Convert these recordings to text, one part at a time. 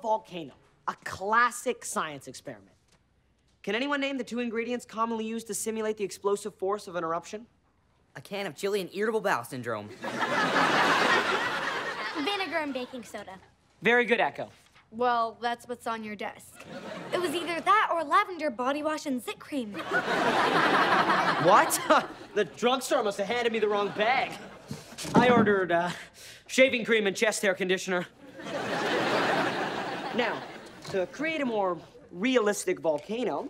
volcano, a classic science experiment. Can anyone name the two ingredients commonly used to simulate the explosive force of an eruption? A can of chili and irritable bowel syndrome. Vinegar and baking soda. Very good, Echo. Well, that's what's on your desk. It was either that or lavender body wash and zit cream. What? the drugstore must have handed me the wrong bag. I ordered uh, shaving cream and chest hair conditioner. Now, to create a more realistic volcano,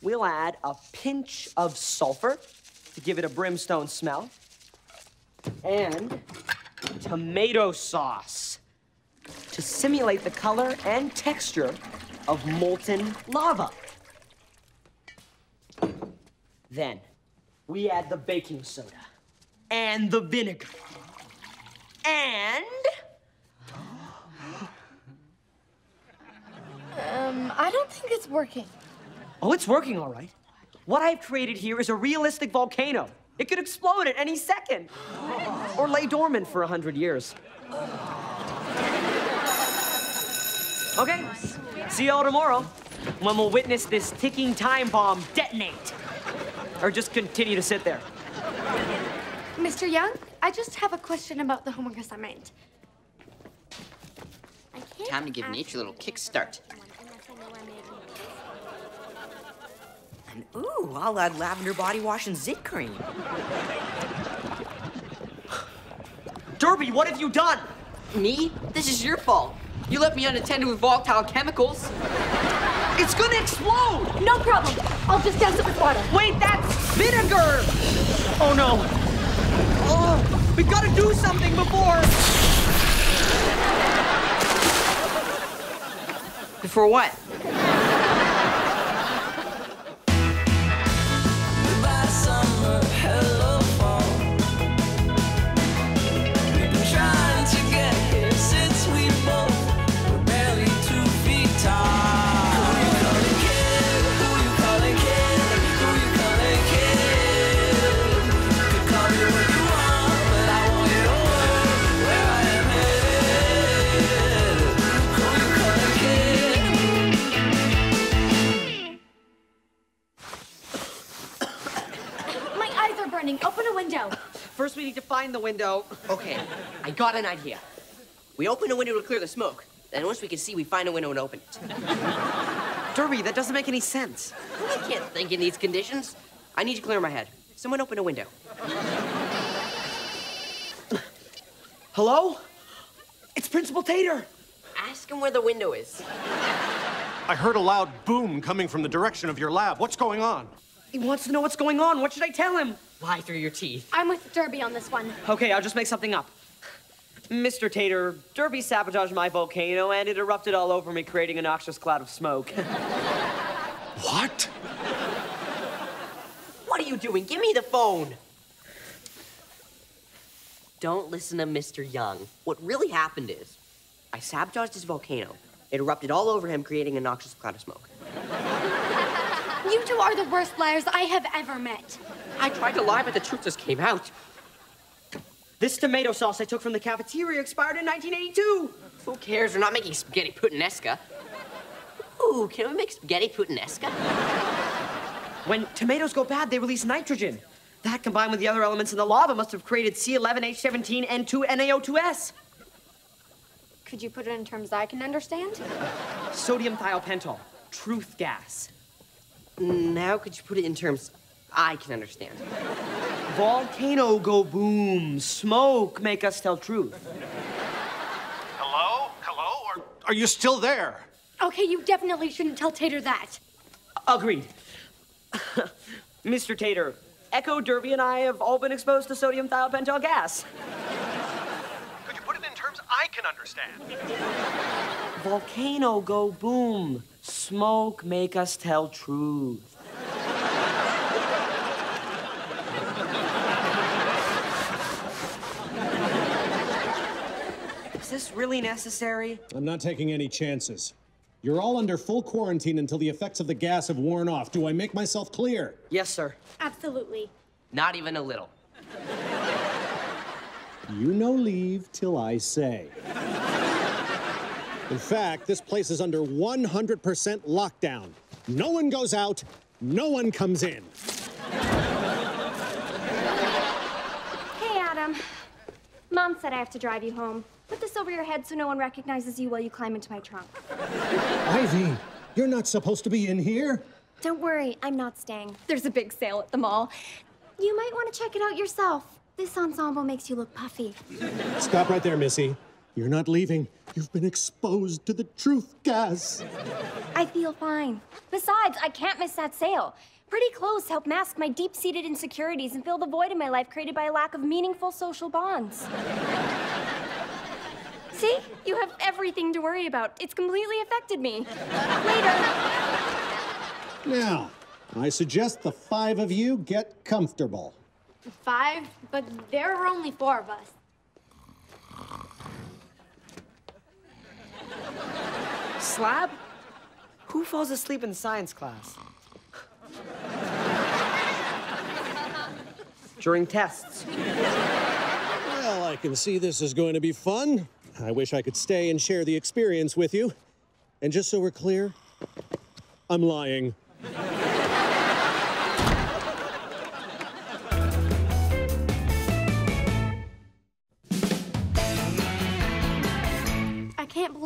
we'll add a pinch of sulfur to give it a brimstone smell, and tomato sauce to simulate the color and texture of molten lava. Then, we add the baking soda and the vinegar. And Um, I don't think it's working. Oh, it's working all right. What I've created here is a realistic volcano. It could explode at any second. Or lay dormant for a hundred years. Okay, see y'all tomorrow when we'll witness this ticking time bomb detonate. Or just continue to sit there. Mr. Young, I just have a question about the homework assignment. I can't Time to give nature a little you kickstart. unless I know I'm making And ooh, I'll add lavender body wash and zit cream. Derby, what have you done? Me? This is your fault. You left me unattended with volatile chemicals. It's gonna explode! No problem. I'll just douse it with water. Wait, that's vinegar! Oh no. Oh, we've gotta do something before. For what? First, we need to find the window. Okay, I got an idea. We open a window to clear the smoke. Then once we can see, we find a window and open it. Derby, that doesn't make any sense. I can't think in these conditions. I need to clear my head. Someone open a window. Hello? It's Principal Tater. Ask him where the window is. I heard a loud boom coming from the direction of your lab. What's going on? He wants to know what's going on. What should I tell him? Lie through your teeth. I'm with Derby on this one. Okay, I'll just make something up. Mr. Tater, Derby sabotaged my volcano and it erupted all over me, creating a noxious cloud of smoke. What? What are you doing? Give me the phone. Don't listen to Mr. Young. What really happened is, I sabotaged his volcano. It erupted all over him, creating a noxious cloud of smoke. You two are the worst liars I have ever met. I tried to lie, but the truth just came out. this tomato sauce I took from the cafeteria expired in 1982. Who cares? We're not making spaghetti puttanesca. Ooh, can we make spaghetti puttanesca? When tomatoes go bad, they release nitrogen. That combined with the other elements in the lava must have created C11H17N2NaO2S. Could you put it in terms I can understand? Sodium thiopental, truth gas. Now, could you put it in terms I can understand? Volcano go boom, smoke make us tell truth. Hello? Hello? Are, are you still there? Okay, you definitely shouldn't tell Tater that. Agreed. Mr. Tater, Echo, Derby, and I have all been exposed to sodium thiopental gas. Could you put it in terms I can understand? Volcano go boom, smoke make us tell truth. This really necessary? I'm not taking any chances. You're all under full quarantine until the effects of the gas have worn off. Do I make myself clear? Yes, sir. Absolutely. Not even a little. You no leave till I say. In fact, this place is under 100% lockdown. No one goes out, no one comes in. Hey, Adam. Mom said I have to drive you home. Put this over your head so no one recognizes you while you climb into my trunk. Ivy, you're not supposed to be in here. Don't worry, I'm not staying. There's a big sale at the mall. You might want to check it out yourself. This ensemble makes you look puffy. Stop right there, Missy. You're not leaving. You've been exposed to the truth gas. I feel fine. Besides, I can't miss that sale. Pretty clothes help mask my deep seated insecurities and fill the void in my life created by a lack of meaningful social bonds. See? You have everything to worry about. It's completely affected me. Later. Now, I suggest the five of you get comfortable. Five, but there are only four of us. Slab? Who falls asleep in science class? During tests. Well, I can see this is going to be fun. I wish I could stay and share the experience with you. And just so we're clear, I'm lying.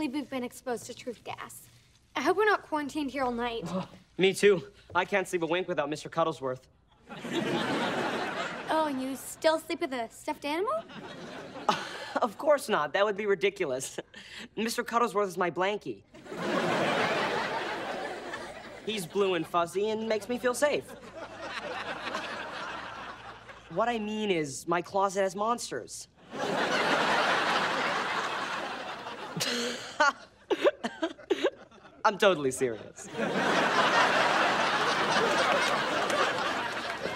Believe we've been exposed to truth gas. I hope we're not quarantined here all night. Me too. I can't sleep a wink without Mr. Cuddlesworth. Oh, and you still sleep with a stuffed animal? Of course not. That would be ridiculous. Mr. Cuddlesworth is my blankie. He's blue and fuzzy and makes me feel safe. What I mean is, my closet has monsters. I'm totally serious.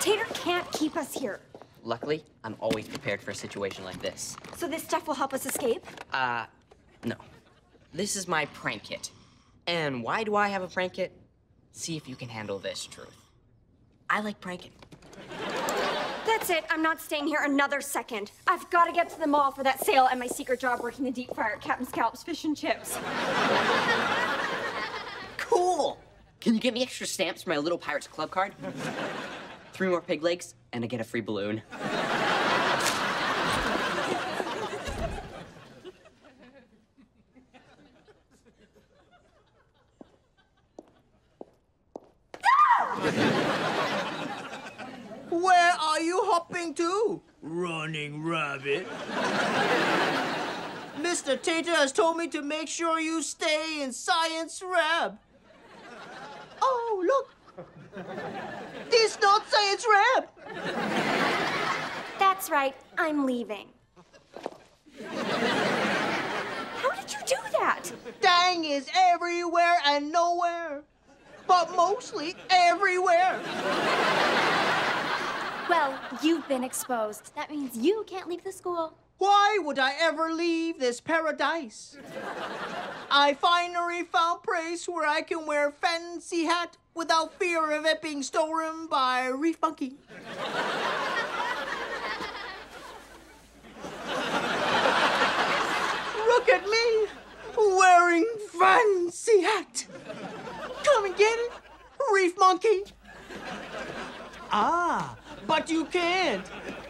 Tater can't keep us here. Luckily, I'm always prepared for a situation like this. So this stuff will help us escape? Uh, no. This is my prank kit. And why do I have a prank kit? See if you can handle this truth. I like pranking. That's it. I'm not staying here another second. I've got to get to the mall for that sale and my secret job working the deep fryer at Captain Scallop's Fish and Chips. Cool! Can you get me extra stamps for my Little Pirates Club card? Three more pig legs, and I get a free balloon. Where are you hopping to, running rabbit? Mr. Tater has told me to make sure you stay in Science Rab. Oh, look. This not Science Rab. That's right. I'm leaving. How did you do that? Dang is everywhere and nowhere, but mostly everywhere. Well, you've been exposed. That means you can't leave the school. Why would I ever leave this paradise? I finally found place where I can wear fancy hat without fear of it being stolen by Reef Monkey. Look at me, wearing fancy hat. Come and get it, Reef Monkey. Ah, but you can't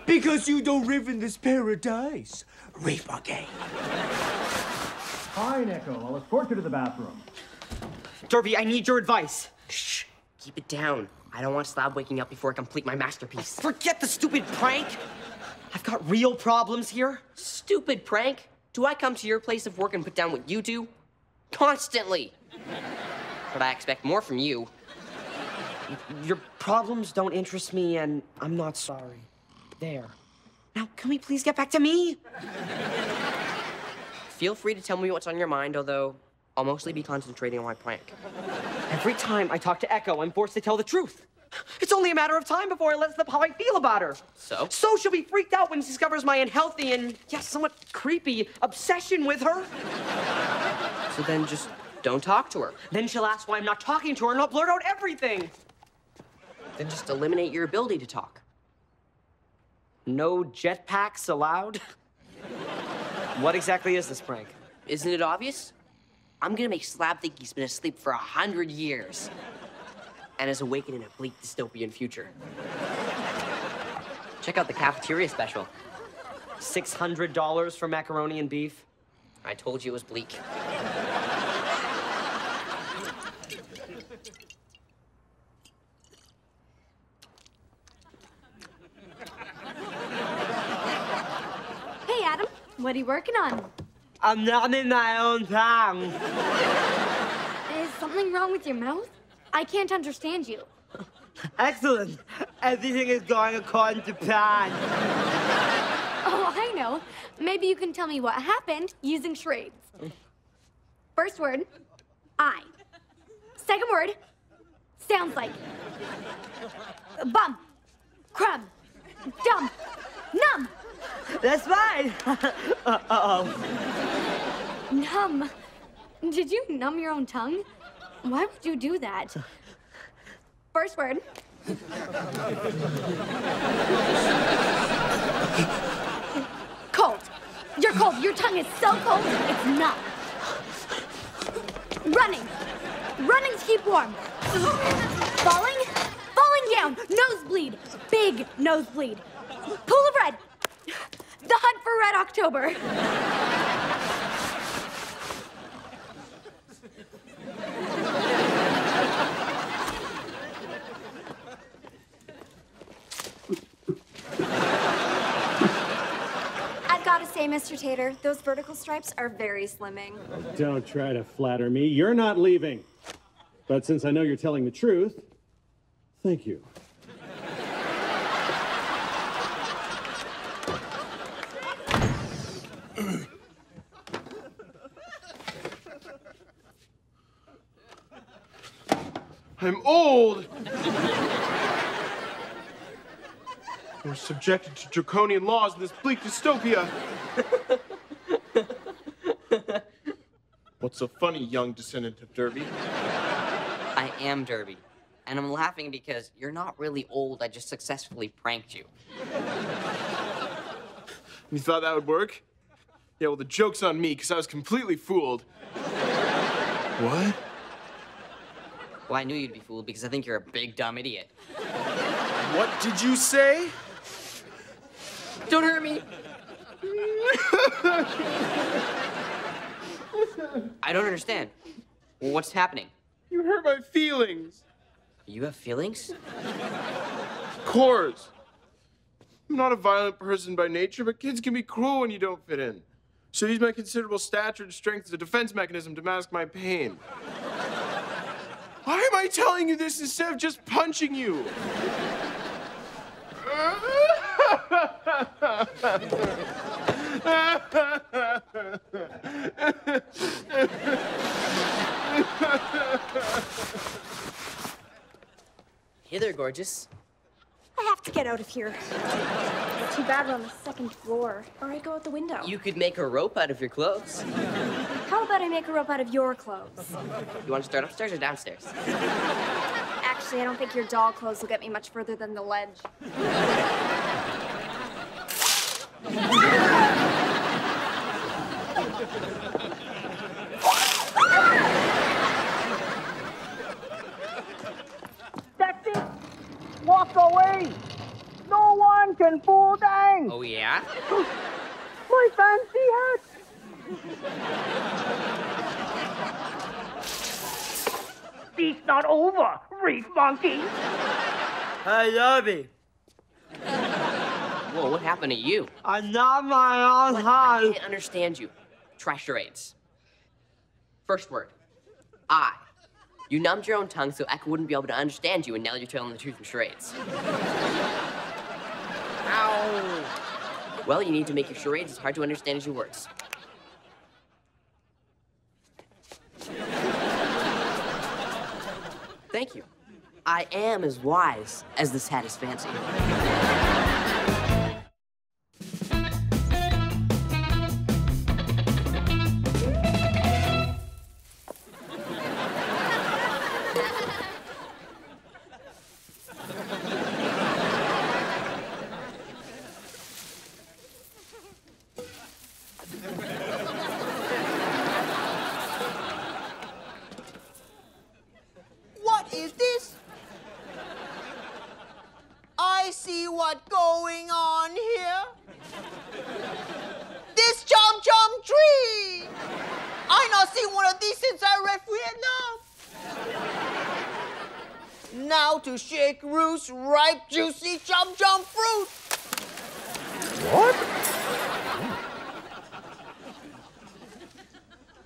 because you don't live in this paradise, Reef Monkey. Fine, Echo. I'll escort you to the bathroom. Derby, I need your advice. Shh, keep it down. I don't want Slab waking up before I complete my masterpiece. Forget the stupid prank. I've got real problems here. Stupid prank? Do I come to your place of work and put down what you do? Constantly. But I expect more from you. Your problems don't interest me, and I'm not sorry. There. Now, can we please get back to me? Feel free to tell me what's on your mind, although I'll mostly be concentrating on my prank. Every time I talk to Echo, I'm forced to tell the truth. It's only a matter of time before I let slip how I feel about her. So? So she'll be freaked out when she discovers my unhealthy and, yes, somewhat creepy obsession with her. So then just don't talk to her. Then she'll ask why I'm not talking to her, and I'll blurt out everything. Then just eliminate your ability to talk. No jetpacks allowed? what exactly is this prank? Isn't it obvious? I'm gonna make Slab think he's been asleep for a hundred years. And is awakened in a bleak dystopian future. Check out the cafeteria special. $600 for macaroni and beef? I told you it was bleak. Hey, Adam, what are you working on? I'm not in my own tongue. Is something wrong with your mouth? I can't understand you. Excellent. Everything is going according to plan. Oh, I know. Maybe you can tell me what happened using charades. First word, I. Second word, sounds like. Bum, crumb, dumb, numb, That's fine. Uh-oh. numb. Did you numb your own tongue? Why would you do that? First word. cold. You're cold. Your tongue is so cold, it's numb. Running. Running to keep warm. Falling. Falling down. Nosebleed. Big nosebleed. Pool of red. The hunt for Red October. I've got to say, Mr. Tater, those vertical stripes are very slimming. Don't try to flatter me. You're not leaving. But since I know you're telling the truth, thank you. I'm old. We're subjected to draconian laws in this bleak dystopia. What's so funny, young descendant of Derby? I am Derby. And I'm laughing because you're not really old. I just successfully pranked you. You thought that would work? Yeah, well, the joke's on me, because I was completely fooled. What? Well, I knew you'd be fooled because I think you're a big dumb idiot. What did you say? Don't hurt me. I don't understand. What's happening? You hurt my feelings. You have feelings? Of course. I'm not a violent person by nature, but kids can be cruel when you don't fit in. So I use my considerable stature and strength as a defense mechanism to mask my pain. Why am I telling you this instead of just punching you? Hey there, gorgeous. I have to get out of here. Too bad we're on the second floor. Or I go out the window. You could make a rope out of your clothes. How about I make a rope out of your clothes? You want to start upstairs or downstairs? Actually, I don't think your doll clothes will get me much further than the ledge. That's it. Walk away. No one can fool things. Oh, yeah? My fancy hat. Speak not over, reef monkey. Hey, Derby. Whoa, what happened to you? I'm not my own What? I can't understand you. Try charades. First word. I. You numbed your own tongue so Echo wouldn't be able to understand you, and now you're telling the truth in charades. Ow. Well, you need to make your charades as hard to understand as your words. Thank you. I am as wise as this hat is fancy.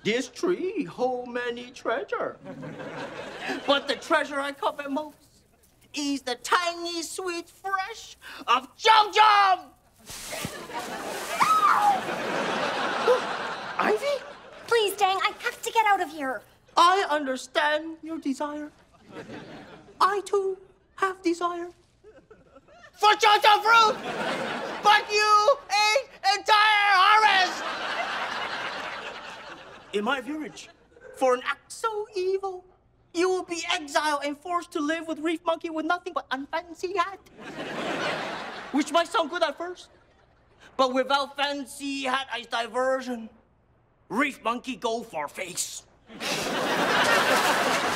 This tree hold many treasure. But the treasure I covet most is the tiny sweet fresh of chum chum. Ivy? Please, Dang, I have to get out of here. I understand your desire. I too have desire for chum chum fruit, but you ate entire harvest. In my village, for an act so evil, you will be exiled and forced to live with Reef Monkey with nothing but unfancy hat. Which might sound good at first, but without fancy hat as diversion, Reef Monkey go for face.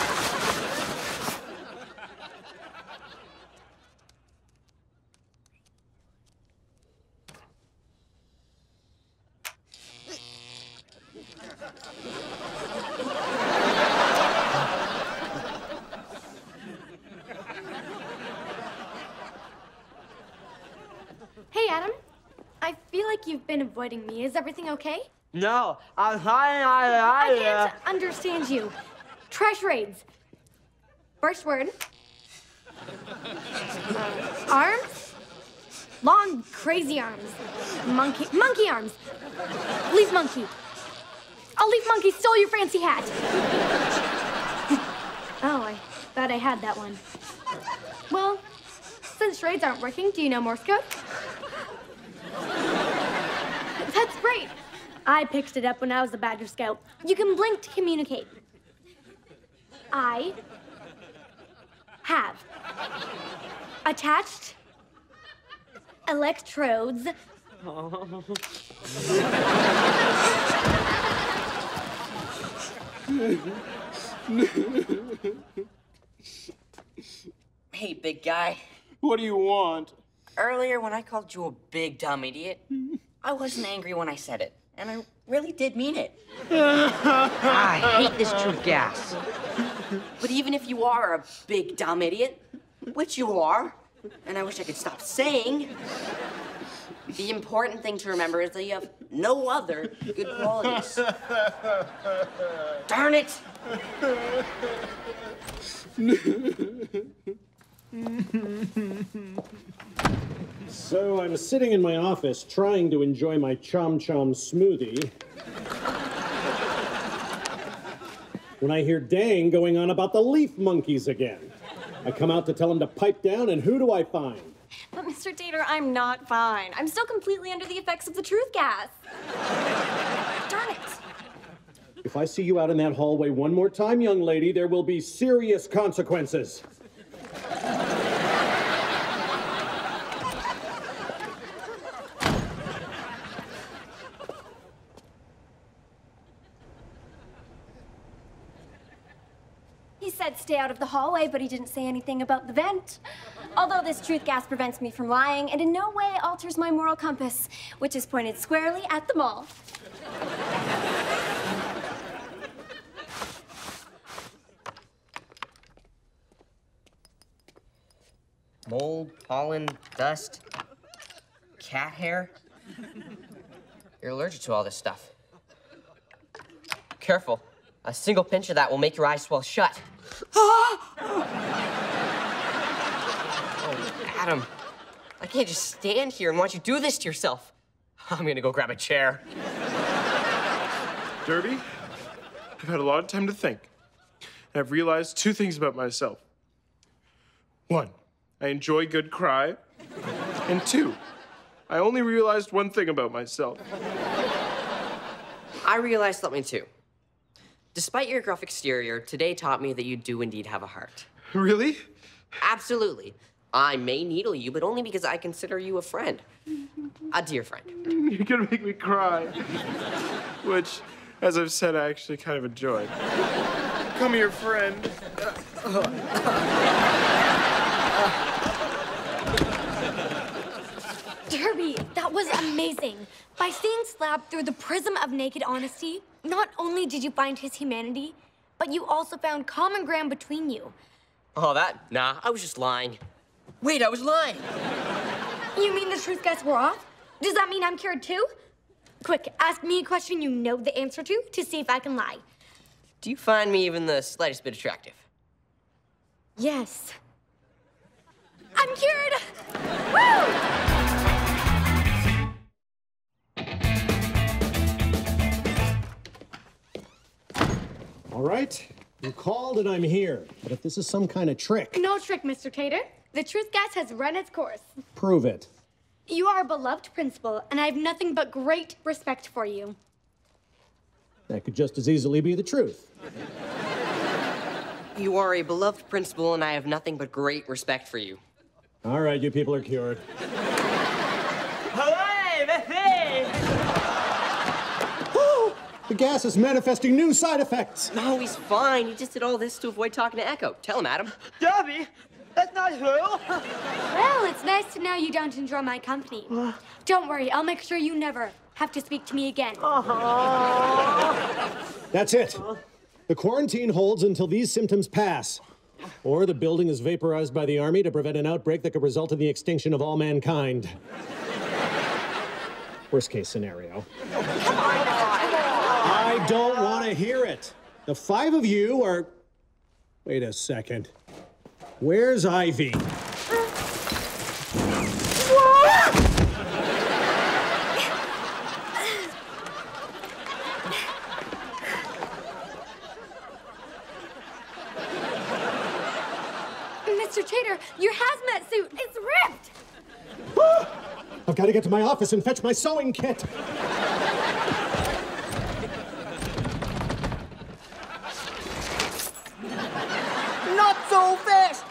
Hey, Adam. I feel like you've been avoiding me. Is everything okay? No, I'm fine. I, I, I can't understand you. Trash raids. First word. Uh, arms. Long, crazy arms. Monkey, monkey arms. Leaf monkey. A leaf monkey stole your fancy hat. oh, I thought I had that one. Well, since raids aren't working, do you know Morse code? That's great. I picked it up when I was a Badger Scout. You can blink to communicate. I have attached electrodes Hey, big guy. What do you want? Earlier, when I called you a big dumb idiot, I wasn't angry when I said it, and I really did mean it. I hate this truth gas. But even if you are a big dumb idiot, which you are, and I wish I could stop saying, the important thing to remember is that you have no other good qualities. Darn it! So I'm sitting in my office trying to enjoy my chom chom smoothie. when I hear Dang going on about the leaf monkeys again. I come out to tell him to pipe down, and who do I find? But Mr. Tater, I'm not fine. I'm still completely under the effects of the truth gas. Darn it. If I see you out in that hallway one more time, young lady, there will be serious consequences. He said stay out of the hallway, but he didn't say anything about the vent. Although this truth gas prevents me from lying and in no way alters my moral compass, which is pointed squarely at the mall. Mold, pollen, dust, cat hair. You're allergic to all this stuff. Careful. A single pinch of that will make your eyes swell shut. Oh, Adam. I can't just stand here and watch you do this to yourself. I'm gonna go grab a chair. Derby, I've had a lot of time to think. And I've realized two things about myself. One, I enjoy good cry. And two, I only realized one thing about myself. I realized something too. Despite your gruff exterior, today taught me that you do indeed have a heart. Really? Absolutely. I may needle you, but only because I consider you a friend. A dear friend. You're gonna make me cry. Which, as I've said, I actually kind of enjoyed. Come here, friend. Derby, that was amazing. By seeing Slab through the prism of naked honesty, not only did you find his humanity, but you also found common ground between you. Oh, that? Nah, I was just lying. Wait, I was lying. You mean the truth guys were off? Does that mean I'm cured too? Quick, ask me a question you know the answer to to see if I can lie. Do you find me even the slightest bit attractive? Yes. I'm cured! Woo! All right, you called and I'm here. But if this is some kind of trick, No trick, Mr. Tater. The truth gas has run its course. prove it. You are a beloved principal, and I have nothing but great respect for you. That could just as easily be the truth. You are a beloved principal, and I have nothing but great respect for you. All right, you people are cured. The gas is manifesting new side effects. No, he's fine. He just did all this to avoid talking to Echo. Tell him, Adam. Derby, that's not true. Well, it's nice to know you don't enjoy my company. Don't worry, I'll make sure you never have to speak to me again. Uh-huh. That's it. The quarantine holds until these symptoms pass. Or the building is vaporized by the army to prevent an outbreak that could result in the extinction of all mankind. Worst case scenario. I don't want to hear it. The five of you are. Wait a second. Where's Ivy? Mr. Tater, your hazmat suit, it's ripped! I've got to get to my office and fetch my sewing kit. Not so fast!